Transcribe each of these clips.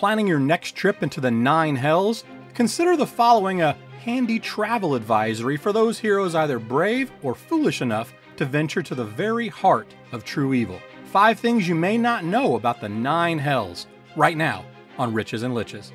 Planning your next trip into the Nine Hells? Consider the following a handy travel advisory for those heroes either brave or foolish enough to venture to the very heart of true evil. Five things you may not know about the Nine Hells, right now on Riches and Liches.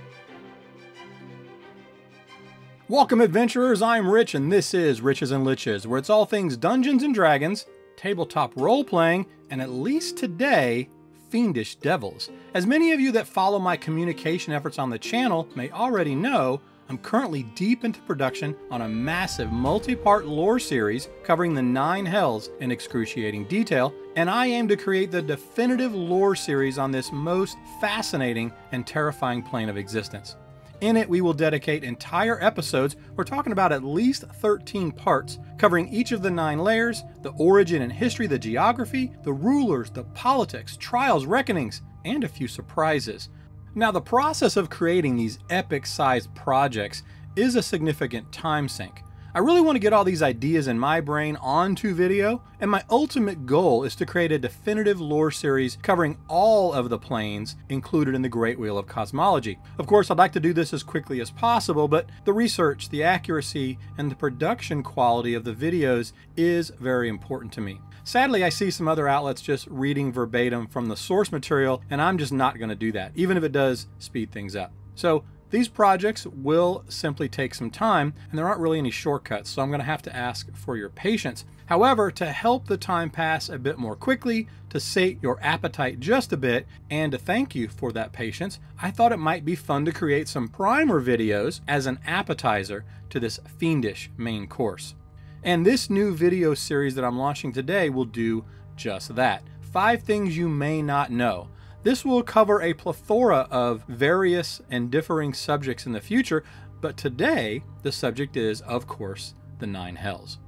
Welcome, adventurers. I'm Rich, and this is Riches and Liches, where it's all things Dungeons and Dragons, tabletop role playing, and at least today, fiendish devils. As many of you that follow my communication efforts on the channel may already know, I'm currently deep into production on a massive multi part lore series covering the nine hells in excruciating detail, and I aim to create the definitive lore series on this most fascinating and terrifying plane of existence. In it, we will dedicate entire episodes, we're talking about at least 13 parts, covering each of the nine layers, the origin and history, the geography, the rulers, the politics, trials, reckonings, and a few surprises. Now, the process of creating these epic sized projects is a significant time sink. I really want to get all these ideas in my brain onto video, and my ultimate goal is to create a definitive lore series covering all of the planes included in the Great Wheel of Cosmology. Of course, I'd like to do this as quickly as possible, but the research, the accuracy, and the production quality of the videos is very important to me. Sadly, I see some other outlets just reading verbatim from the source material, and I'm just not going to do that, even if it does speed things up. So these projects will simply take some time, and there aren't really any shortcuts, so I'm going to have to ask for your patience. However, to help the time pass a bit more quickly, to sate your appetite just a bit, and to thank you for that patience, I thought it might be fun to create some primer videos as an appetizer to this fiendish main course. And this new video series that I'm launching today will do just that. Five things you may not know. This will cover a plethora of various and differing subjects in the future, but today the subject is, of course, the Nine Hells.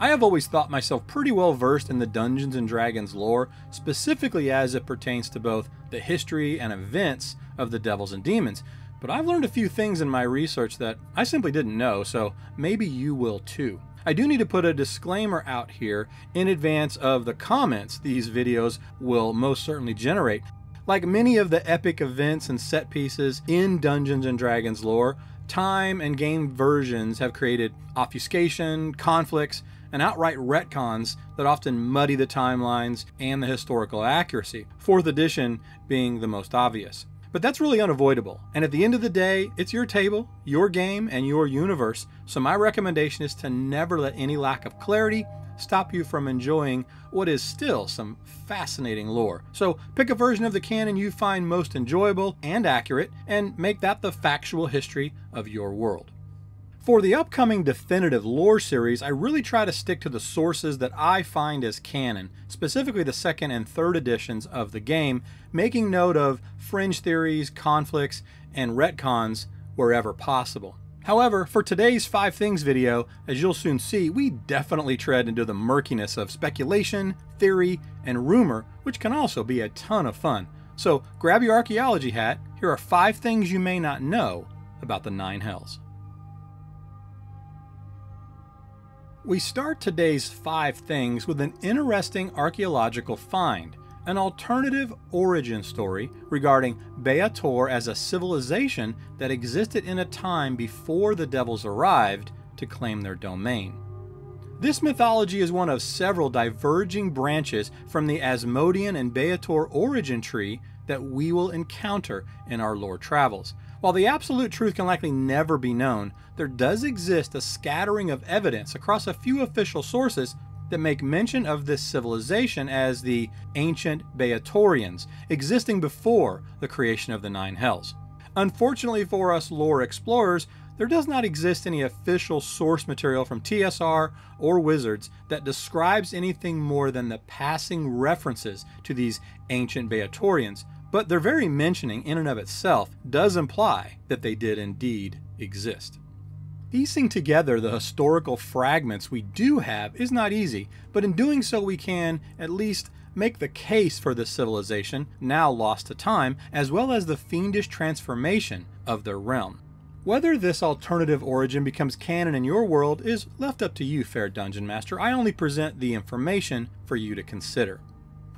I have always thought myself pretty well versed in the Dungeons and Dragons lore, specifically as it pertains to both the history and events of the devils and demons. But I've learned a few things in my research that I simply didn't know, so maybe you will too. I do need to put a disclaimer out here in advance of the comments these videos will most certainly generate. Like many of the epic events and set pieces in Dungeons Dragons lore, time and game versions have created obfuscation, conflicts, and outright retcons that often muddy the timelines and the historical accuracy, 4th edition being the most obvious. But that's really unavoidable. And at the end of the day, it's your table, your game, and your universe. So my recommendation is to never let any lack of clarity stop you from enjoying what is still some fascinating lore. So pick a version of the canon you find most enjoyable and accurate, and make that the factual history of your world. For the upcoming definitive lore series, I really try to stick to the sources that I find as canon, specifically the second and third editions of the game, making note of fringe theories, conflicts, and retcons wherever possible. However, for today's 5 Things video, as you'll soon see, we definitely tread into the murkiness of speculation, theory, and rumor, which can also be a ton of fun. So grab your archaeology hat, here are 5 things you may not know about the Nine Hells. We start today's 5 things with an interesting archaeological find an alternative origin story regarding Baator as a civilization that existed in a time before the devils arrived to claim their domain. This mythology is one of several diverging branches from the Asmodean and Baator origin tree that we will encounter in our lore travels. While the absolute truth can likely never be known, there does exist a scattering of evidence across a few official sources that make mention of this civilization as the ancient Baatorians, existing before the creation of the Nine Hells. Unfortunately for us lore explorers, there does not exist any official source material from TSR or Wizards that describes anything more than the passing references to these ancient Baatorians, but their very mentioning in and of itself does imply that they did indeed exist. Piecing together the historical fragments we do have is not easy, but in doing so we can, at least, make the case for this civilization, now lost to time, as well as the fiendish transformation of their realm. Whether this alternative origin becomes canon in your world is left up to you, fair dungeon master. I only present the information for you to consider.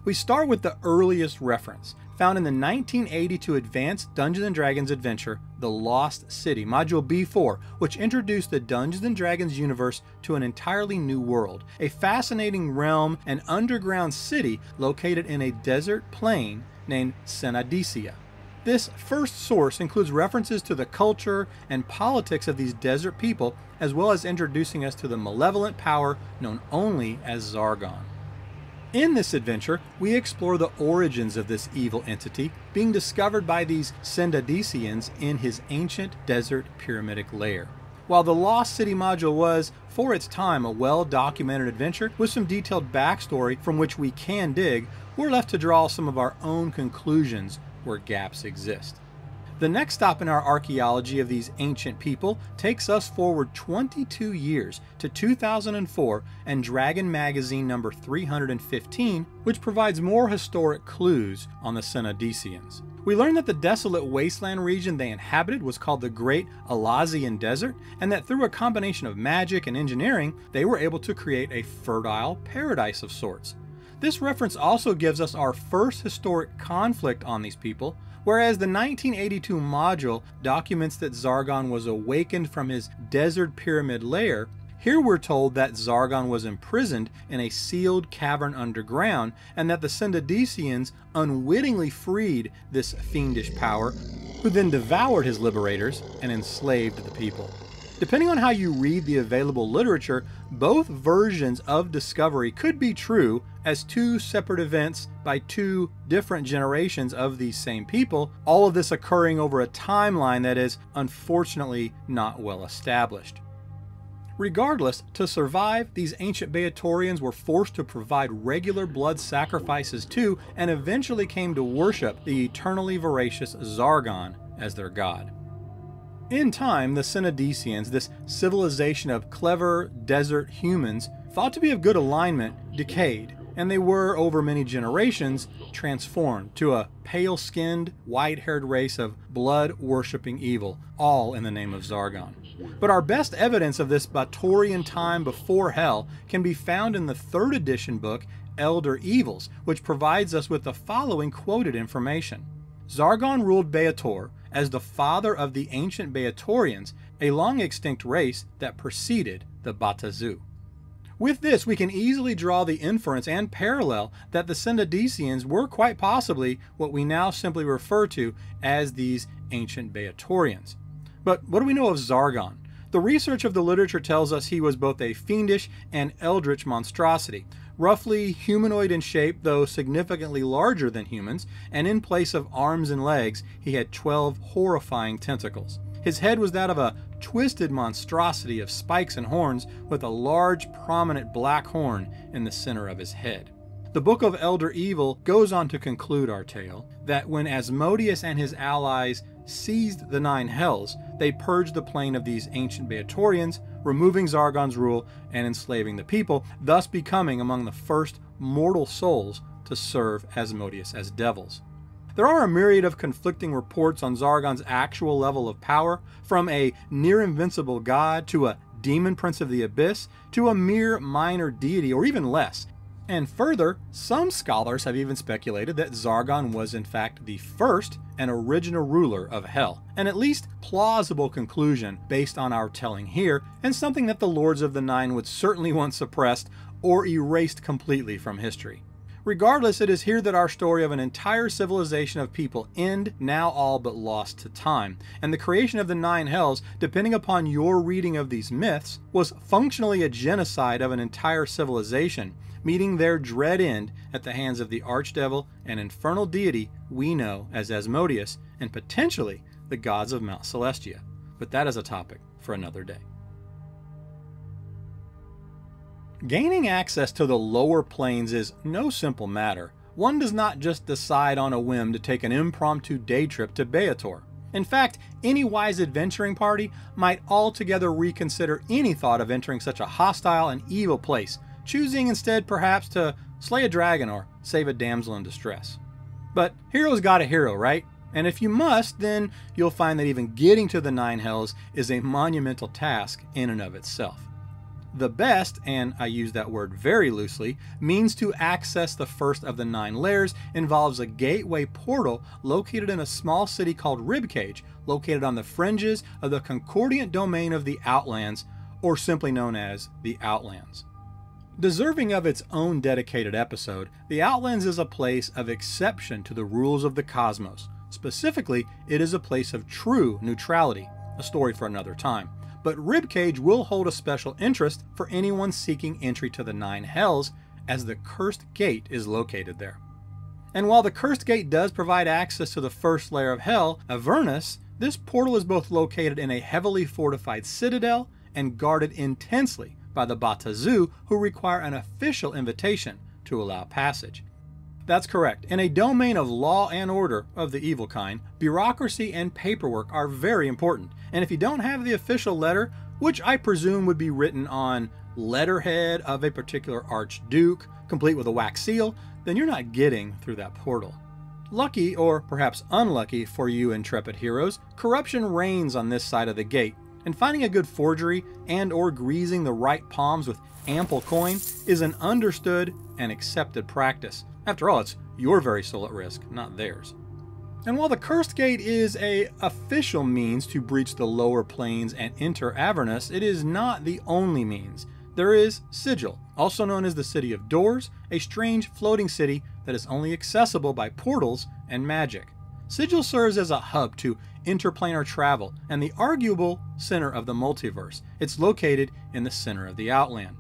We start with the earliest reference, found in the 1982 Advanced Dungeons & Dragons adventure, The Lost City, Module B4, which introduced the Dungeons & Dragons universe to an entirely new world, a fascinating realm and underground city located in a desert plain named Cynidicea. This first source includes references to the culture and politics of these desert people, as well as introducing us to the malevolent power known only as Zargon. In this adventure, we explore the origins of this evil entity being discovered by these Cynidiceans in his ancient desert pyramidic lair. While the Lost City module was, for its time, a well documented adventure with some detailed backstory from which we can dig, we're left to draw some of our own conclusions where gaps exist. The next stop in our archaeology of these ancient people takes us forward 22 years to 2004 and Dragon Magazine number 315, which provides more historic clues on the Cynidiceans. We learn that the desolate wasteland region they inhabited was called the Great Alasiyan Desert, and that through a combination of magic and engineering, they were able to create a fertile paradise of sorts. This reference also gives us our first historic conflict on these people, whereas the 1982 module documents that Zargon was awakened from his desert pyramid lair, here we're told that Zargon was imprisoned in a sealed cavern underground and that the Cynidiceans unwittingly freed this fiendish power, who then devoured his liberators and enslaved the people. Depending on how you read the available literature, both versions of Discovery could be true as two separate events by two different generations of these same people, all of this occurring over a timeline that is unfortunately not well established. Regardless, to survive, these ancient Baatorians were forced to provide regular blood sacrifices to and eventually came to worship the eternally voracious Zargon as their god. In time, the Cynidiceans, this civilization of clever desert humans, thought to be of good alignment, decayed, and they were, over many generations, transformed to a pale skinned, white haired race of blood worshipping evil, all in the name of Zargon. But our best evidence of this Baatorian time before hell can be found in the third edition book, Elder Evils, which provides us with the following quoted information. Zargon ruled Baator as the father of the ancient Baatorians, a long extinct race that preceded the Baatezu. With this, we can easily draw the inference and parallel that the Cynidiceans were quite possibly what we now simply refer to as these ancient Baatorians. But what do we know of Zargon? The research of the literature tells us he was both a fiendish and eldritch monstrosity, roughly humanoid in shape, though significantly larger than humans, and in place of arms and legs, he had 12 horrifying tentacles. His head was that of a twisted monstrosity of spikes and horns with a large, prominent black horn in the center of his head. The Book of Elder Evil goes on to conclude our tale that when Asmodeus and his allies seized the Nine Hells, they purged the plane of these ancient Baatorians, removing Zargon's rule and enslaving the people, thus becoming among the first mortal souls to serve Asmodeus as devils. There are a myriad of conflicting reports on Zargon's actual level of power, from a near invincible god to a demon prince of the abyss to a mere minor deity or even less. And further, some scholars have even speculated that Zargon was in fact the first and original ruler of Hell, an at least plausible conclusion based on our telling here, and something that the Lords of the Nine would certainly want suppressed or erased completely from history. Regardless, it is here that our story of an entire civilization of people end, now all but lost to time. And the creation of the Nine Hells, depending upon your reading of these myths, was functionally a genocide of an entire civilization, meeting their dread end at the hands of the archdevil and infernal deity we know as Asmodeus, and potentially the gods of Mount Celestia. But that is a topic for another day. Gaining access to the lower planes is no simple matter. One does not just decide on a whim to take an impromptu day trip to Baator. In fact, any wise adventuring party might altogether reconsider any thought of entering such a hostile and evil place, choosing instead perhaps to slay a dragon or save a damsel in distress. But heroes got a hero, right? And if you must, then you'll find that even getting to the Nine Hells is a monumental task in and of itself. The best, and I use that word very loosely, means to access the first of the nine layers involves a gateway portal located in a small city called Ribcage, located on the fringes of the Concordant domain of the Outlands, or simply known as the Outlands. Deserving of its own dedicated episode, the Outlands is a place of exception to the rules of the cosmos. Specifically, it is a place of true neutrality, a story for another time. But Ribcage will hold a special interest for anyone seeking entry to the Nine Hells, as the Cursed Gate is located there. And while the Cursed Gate does provide access to the first layer of Hell, Avernus, this portal is both located in a heavily fortified citadel and guarded intensely by the Baatezu, who require an official invitation to allow passage. That's correct. In a domain of law and order of the evil kind, bureaucracy and paperwork are very important. And if you don't have the official letter, which I presume would be written on letterhead of a particular archduke, complete with a wax seal, then you're not getting through that portal. Lucky, or perhaps unlucky for you intrepid heroes, corruption reigns on this side of the gate, and finding a good forgery and or greasing the right palms with ample coin is an understood and accepted practice. After all, it's your very soul at risk, not theirs. And while the Cursed Gate is a official means to breach the lower planes and enter Avernus, it is not the only means. There is Sigil, also known as the City of Doors, a strange floating city that is only accessible by portals and magic. Sigil serves as a hub to interplanar travel and the arguable center of the multiverse. It's located in the center of the Outland.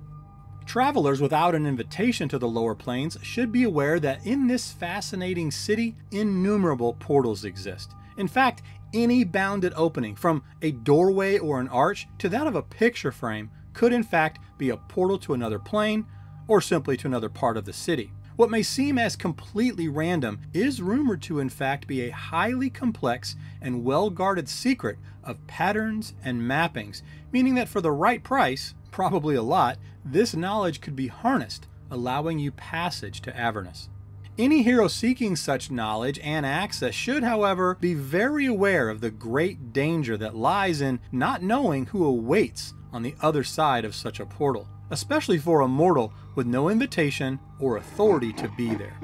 Travelers without an invitation to the lower planes should be aware that in this fascinating city, innumerable portals exist. In fact, any bounded opening, from a doorway or an arch to that of a picture frame, could in fact be a portal to another plane or simply to another part of the city. What may seem as completely random is rumored to in fact be a highly complex and well guarded secret of patterns and mappings, meaning that for the right price, probably a lot, this knowledge could be harnessed, allowing you passage to Avernus. Any hero seeking such knowledge and access should, however, be very aware of the great danger that lies in not knowing who awaits on the other side of such a portal especially for a mortal with no invitation or authority to be there.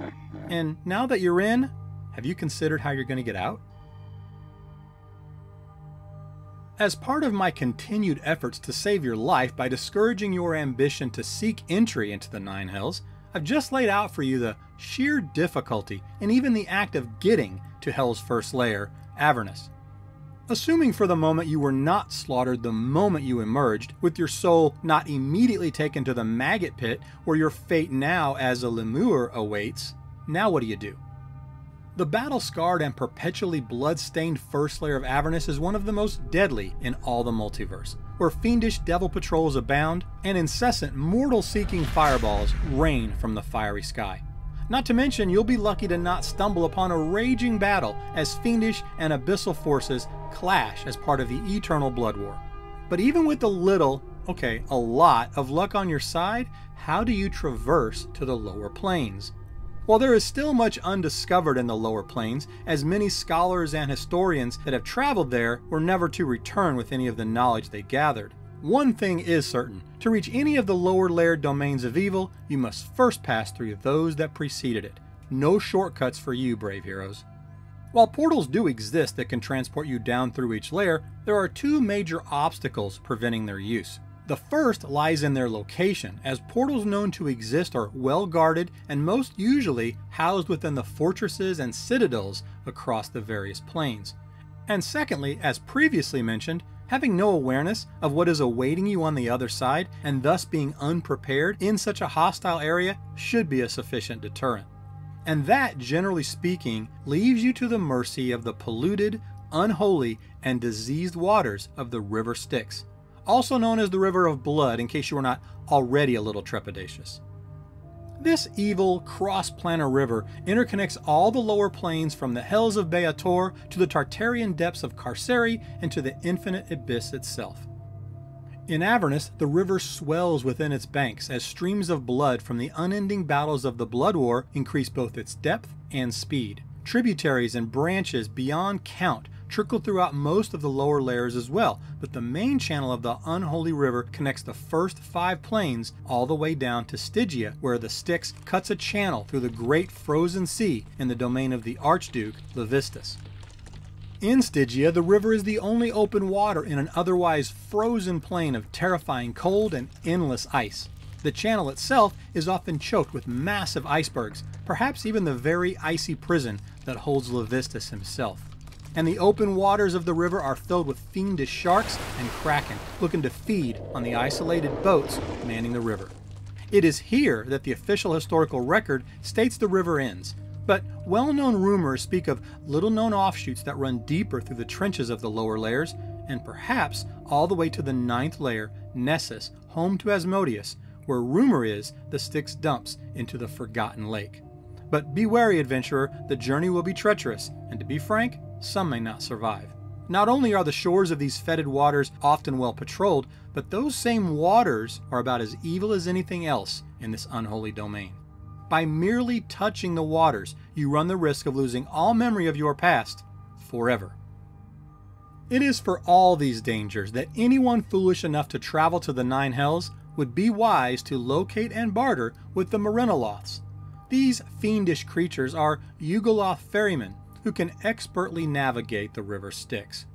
And now that you're in, have you considered how you're going to get out? As part of my continued efforts to save your life by discouraging your ambition to seek entry into the Nine Hells, I've just laid out for you the sheer difficulty and even the act of getting to Hell's first layer, Avernus. Assuming for the moment you were not slaughtered the moment you emerged, with your soul not immediately taken to the maggot pit where your fate now as a lemure awaits, now what do you do? The battle scarred and perpetually blood-stained first layer of Avernus is one of the most deadly in all the multiverse, where fiendish devil patrols abound and incessant mortal-seeking fireballs rain from the fiery sky. Not to mention, you'll be lucky to not stumble upon a raging battle as fiendish and abyssal forces clash as part of the eternal blood war. But even with a little, okay, a lot of luck on your side, how do you traverse to the lower planes? While there is still much undiscovered in the lower planes, as many scholars and historians that have traveled there were never to return with any of the knowledge they gathered. One thing is certain. To reach any of the lower layered domains of evil, you must first pass through those that preceded it. No shortcuts for you, brave heroes. While portals do exist that can transport you down through each layer, there are two major obstacles preventing their use. The first lies in their location, as portals known to exist are well guarded and most usually housed within the fortresses and citadels across the various planes. And secondly, as previously mentioned, Having no awareness of what is awaiting you on the other side, and thus being unprepared in such a hostile area, should be a sufficient deterrent. And that, generally speaking, leaves you to the mercy of the polluted, unholy, and diseased waters of the River Styx, also known as the River of Blood in case you are not already a little trepidatious. This evil cross-planar river interconnects all the lower planes from the hells of Baator to the Tartarian depths of Carceri and to the infinite abyss itself. In Avernus, the river swells within its banks as streams of blood from the unending battles of the Blood War increase both its depth and speed. Tributaries and branches beyond count trickle throughout most of the lower layers as well, but the main channel of the unholy river connects the first five plains all the way down to Stygia, where the Styx cuts a channel through the great frozen sea in the domain of the Archduke Levistus. In Stygia, the river is the only open water in an otherwise frozen plain of terrifying cold and endless ice. The channel itself is often choked with massive icebergs, perhaps even the very icy prison that holds Levistus himself. And the open waters of the river are filled with fiendish sharks and kraken looking to feed on the isolated boats manning the river. It is here that the official historical record states the river ends, but well known rumors speak of little known offshoots that run deeper through the trenches of the lower layers, and perhaps all the way to the ninth layer, Nessus, home to Asmodeus, where rumor is the Styx dumps into the forgotten lake. But be wary, adventurer, the journey will be treacherous, and to be frank, some may not survive. Not only are the shores of these fetid waters often well patrolled, but those same waters are about as evil as anything else in this unholy domain. By merely touching the waters, you run the risk of losing all memory of your past forever. It is for all these dangers that anyone foolish enough to travel to the Nine Hells would be wise to locate and barter with the Marraenoloths. These fiendish creatures are Yugoloth ferrymen who can expertly navigate the river Styx.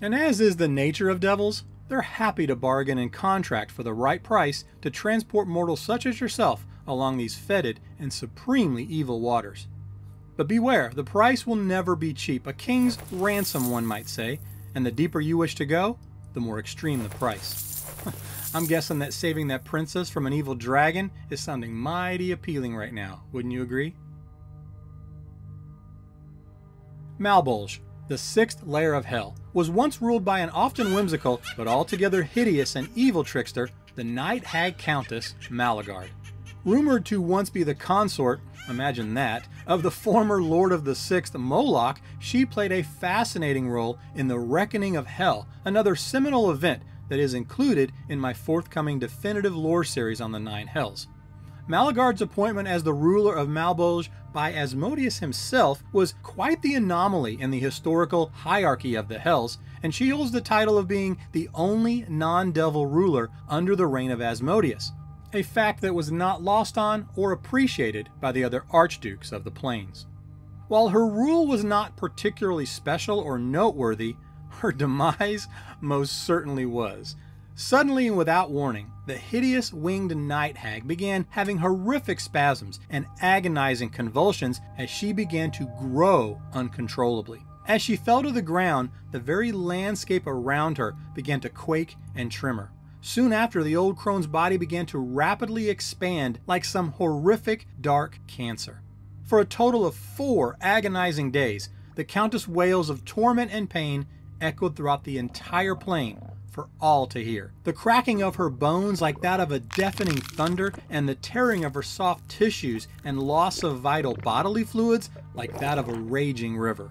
And as is the nature of devils, they're happy to bargain and contract for the right price to transport mortals such as yourself along these fetid and supremely evil waters. But beware, the price will never be cheap, a king's ransom, one might say, and the deeper you wish to go, the more extreme the price. I'm guessing that saving that princess from an evil dragon is sounding mighty appealing right now, wouldn't you agree? Malbolge, the sixth layer of hell, was once ruled by an often whimsical but altogether hideous and evil trickster, the night hag countess Malagard. Rumored to once be the consort, imagine that, of the former Lord of the Sixth Moloch, she played a fascinating role in the Reckoning of Hell, another seminal event that is included in my forthcoming definitive lore series on the Nine Hells. Malagard's appointment as the ruler of Malbolge by Asmodeus himself was quite the anomaly in the historical hierarchy of the Hells, and she holds the title of being the only non devil ruler under the reign of Asmodeus a fact that was not lost on or appreciated by the other archdukes of the plains. While her rule was not particularly special or noteworthy, her demise most certainly was. Suddenly and without warning, the hideous winged night hag began having horrific spasms and agonizing convulsions as she began to grow uncontrollably. As she fell to the ground, the very landscape around her began to quake and tremor. Soon after, the old crone's body began to rapidly expand like some horrific dark cancer. For a total of four agonizing days, the Countess' wails of torment and pain echoed throughout the entire plain for all to hear. The cracking of her bones like that of a deafening thunder, and the tearing of her soft tissues and loss of vital bodily fluids like that of a raging river.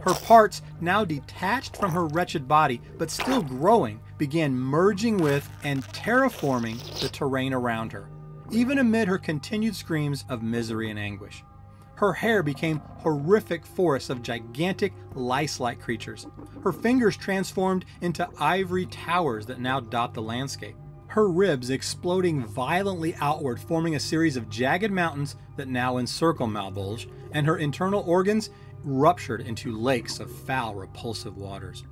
Her parts, now detached from her wretched body, but still growing, began merging with and terraforming the terrain around her, even amid her continued screams of misery and anguish. Her hair became horrific forests of gigantic lice like creatures. Her fingers transformed into ivory towers that now dot the landscape. Her ribs exploding violently outward, forming a series of jagged mountains that now encircle Malbolge, and her internal organs ruptured into lakes of foul, repulsive waters.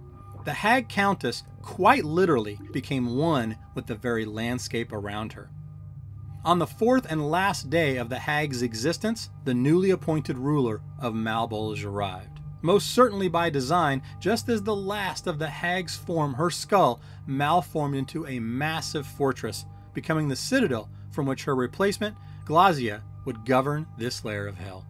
The Hag Countess quite literally became one with the very landscape around her. On the fourth and last day of the hag's existence, the newly appointed ruler of Malbolge arrived. Most certainly by design, just as the last of the hag's form, her skull malformed into a massive fortress, becoming the citadel from which her replacement, Glasya, would govern this layer of hell.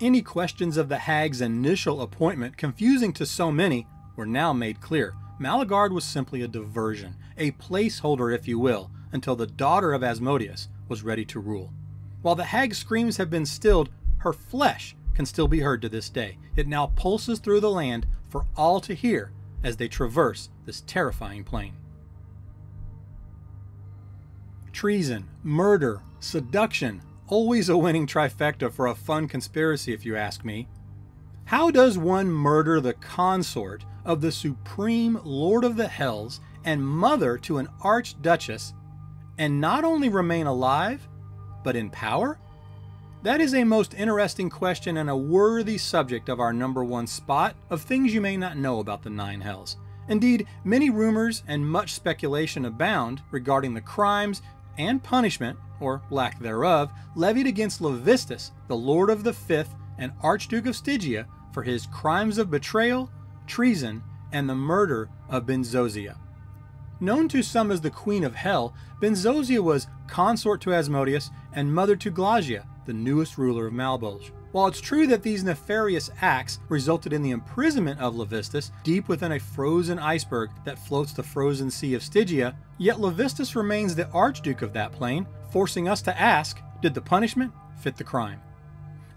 Any questions of the hag's initial appointment, confusing to so many, were now made clear. Malagard was simply a diversion, a placeholder, if you will, until the daughter of Asmodeus was ready to rule. While the hag's screams have been stilled, her flesh can still be heard to this day. It now pulses through the land for all to hear as they traverse this terrifying plain. Treason, murder, seduction, always a winning trifecta for a fun conspiracy, if you ask me. How does one murder the consort of the supreme Lord of the Hells and mother to an archduchess and not only remain alive, but in power? That is a most interesting question and a worthy subject of our number one spot of things you may not know about the Nine Hells. Indeed, many rumors and much speculation abound regarding the crimes and punishment, or lack thereof, levied against Levistus, the Lord of the Fifth and Archduke of Stygia, for his crimes of betrayal, treason, and the murder of Bensozia. Known to some as the Queen of Hell, Bensozia was consort to Asmodeus and mother to Glasya, the newest ruler of Malbolge. While it's true that these nefarious acts resulted in the imprisonment of Levistus deep within a frozen iceberg that floats the frozen sea of Stygia, yet Levistus remains the Archduke of that plane, forcing us to ask, did the punishment fit the crime?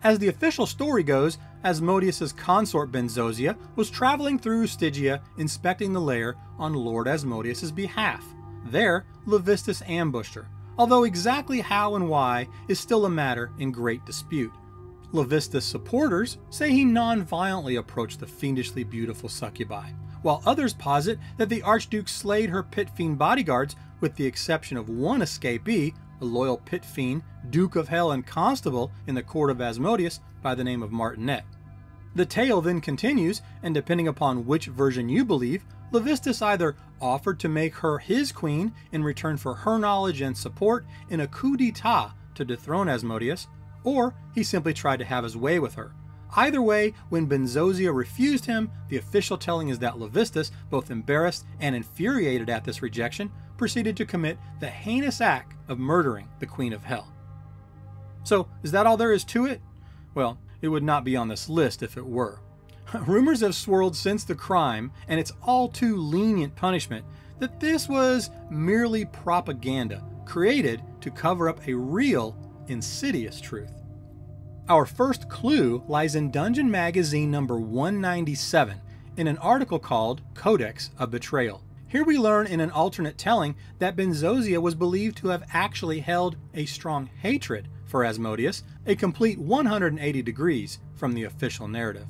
As the official story goes, Asmodeus's consort Bensozia was traveling through Stygia inspecting the lair on Lord Asmodeus's behalf. There, Levistus ambushed her, although exactly how and why is still a matter in great dispute. Levistus supporters say he non-violently approached the fiendishly beautiful succubi, while others posit that the Archduke slayed her pit fiend bodyguards with the exception of one escapee, a loyal pit fiend, Duke of Hell and Constable in the court of Asmodeus by the name of Martinet. The tale then continues, and depending upon which version you believe, Levistus either offered to make her his queen in return for her knowledge and support in a coup d'etat to dethrone Asmodeus, or he simply tried to have his way with her. Either way, when Bensozia refused him, the official telling is that Levistus, both embarrassed and infuriated at this rejection, proceeded to commit the heinous act of murdering the Queen of Hell. So, is that all there is to it? Well, it would not be on this list if it were. Rumors have swirled since the crime and its all too lenient punishment that this was merely propaganda created to cover up a real, insidious truth. Our first clue lies in Dungeon Magazine number 197 in an article called Codex of Betrayal. Here we learn in an alternate telling that Bensozia was believed to have actually held a strong hatred for Asmodeus, a complete 180 degrees from the official narrative.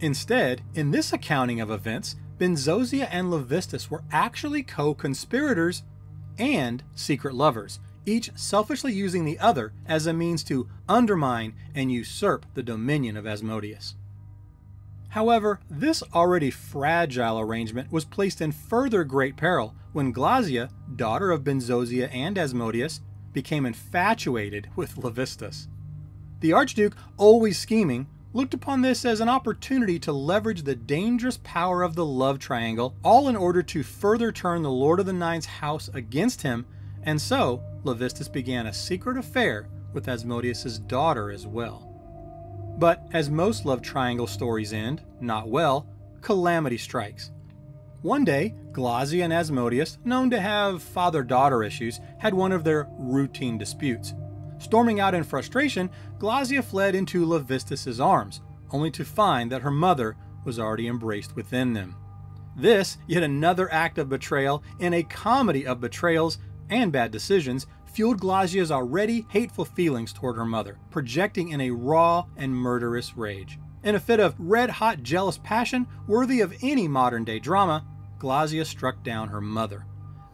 Instead, in this accounting of events, Bensozia and Levistus were actually co-conspirators and secret lovers, each selfishly using the other as a means to undermine and usurp the dominion of Asmodeus. However, this already fragile arrangement was placed in further great peril when Glasya, daughter of Bensozia and Asmodeus, became infatuated with Levistus. The Archduke, always scheming, looked upon this as an opportunity to leverage the dangerous power of the love triangle, all in order to further turn the Lord of the Nine's house against him, and so Levistus began a secret affair with Asmodeus's daughter as well. But as most love triangle stories end, not well, calamity strikes. One day, Glasya and Asmodeus, known to have father-daughter issues, had one of their routine disputes. Storming out in frustration, Glasya fled into Levistus's arms, only to find that her mother was already embraced within them. This, yet another act of betrayal in a comedy of betrayals and bad decisions, fueled Glasya's already hateful feelings toward her mother, projecting in a raw and murderous rage. In a fit of red hot jealous passion worthy of any modern day drama, Glasya struck down her mother.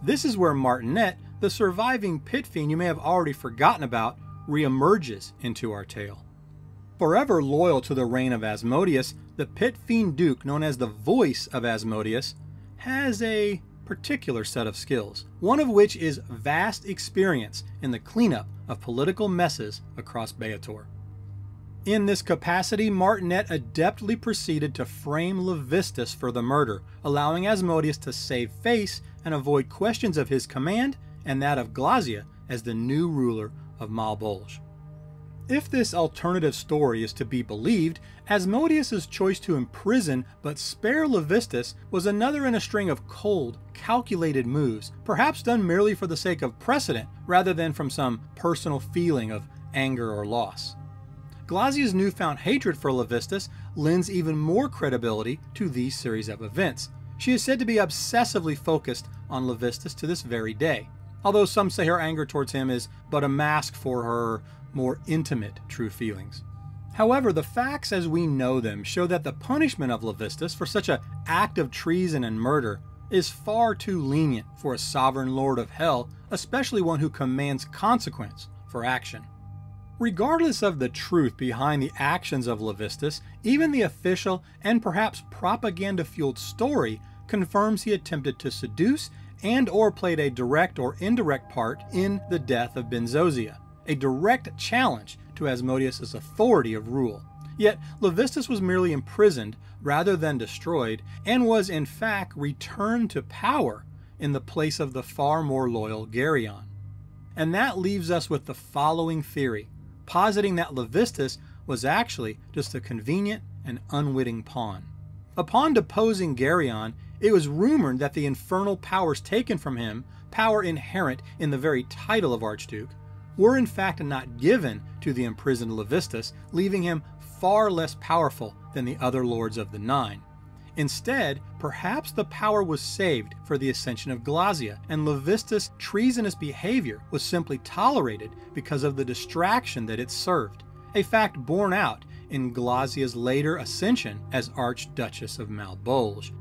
This is where Martinet, the surviving pit fiend you may have already forgotten about, reemerges into our tale. Forever loyal to the reign of Asmodeus, the pit fiend duke known as the voice of Asmodeus has a particular set of skills, one of which is vast experience in the cleanup of political messes across Baator. In this capacity, Martinet adeptly proceeded to frame Levistus for the murder, allowing Asmodeus to save face and avoid questions of his command and that of Glasya as the new ruler of Malbolge. If this alternative story is to be believed, Asmodeus's choice to imprison but spare Levistus was another in a string of cold, calculated moves, perhaps done merely for the sake of precedent rather than from some personal feeling of anger or loss. Glasya's newfound hatred for Levistus lends even more credibility to these series of events. She is said to be obsessively focused on Levistus to this very day, although some say her anger towards him is but a mask for her more intimate true feelings. However, the facts as we know them show that the punishment of Levistus for such an act of treason and murder is far too lenient for a sovereign lord of hell, especially one who commands consequence for action. Regardless of the truth behind the actions of Levistus, even the official and perhaps propaganda-fueled story confirms he attempted to seduce and or played a direct or indirect part in the death of Bensozia, a direct challenge to Asmodeus' authority of rule. Yet Levistus was merely imprisoned rather than destroyed, and was in fact returned to power in the place of the far more loyal Geryon. And that leaves us with the following theory positing that Levistus was actually just a convenient and unwitting pawn. Upon deposing Geryon, it was rumored that the infernal powers taken from him, power inherent in the very title of Archduke, were in fact not given to the imprisoned Levistus, leaving him far less powerful than the other lords of the Nine. Instead, perhaps the power was saved for the ascension of Glasya, and Levistus' treasonous behavior was simply tolerated because of the distraction that it served, a fact borne out in Glasya's later ascension as Archduchess of Malbolge.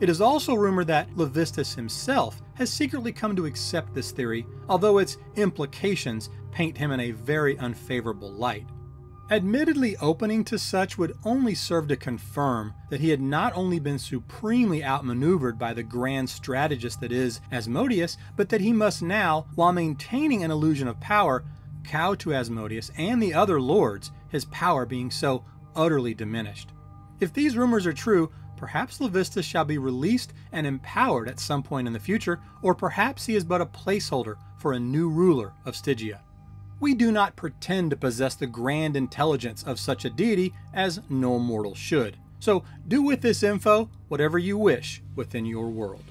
It is also rumored that Levistus himself has secretly come to accept this theory, although its implications paint him in a very unfavorable light. Admittedly, opening to such would only serve to confirm that he had not only been supremely outmaneuvered by the grand strategist that is Asmodeus, but that he must now, while maintaining an illusion of power, cow to Asmodeus and the other lords, his power being so utterly diminished. If these rumors are true, perhaps Levistus shall be released and empowered at some point in the future, or perhaps he is but a placeholder for a new ruler of Stygia. We do not pretend to possess the grand intelligence of such a deity as no mortal should. So do with this info whatever you wish within your world.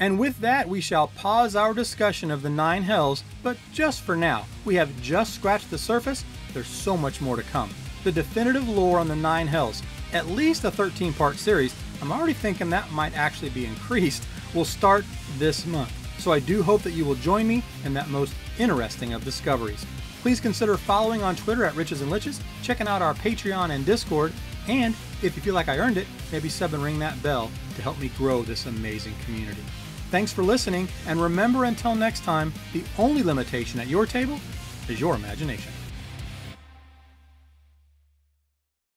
And with that, we shall pause our discussion of the Nine Hells, but just for now. We have just scratched the surface, there's so much more to come. The definitive lore on the Nine Hells, at least a 13 part series, I'm already thinking that might actually be increased, will start this month. So I do hope that you will join me in that most interesting of discoveries. Please consider following on Twitter at Riches and Liches, checking out our Patreon and Discord, and if you feel like I earned it, maybe sub and ring that bell to help me grow this amazing community. Thanks for listening, and remember until next time, the only limitation at your table is your imagination.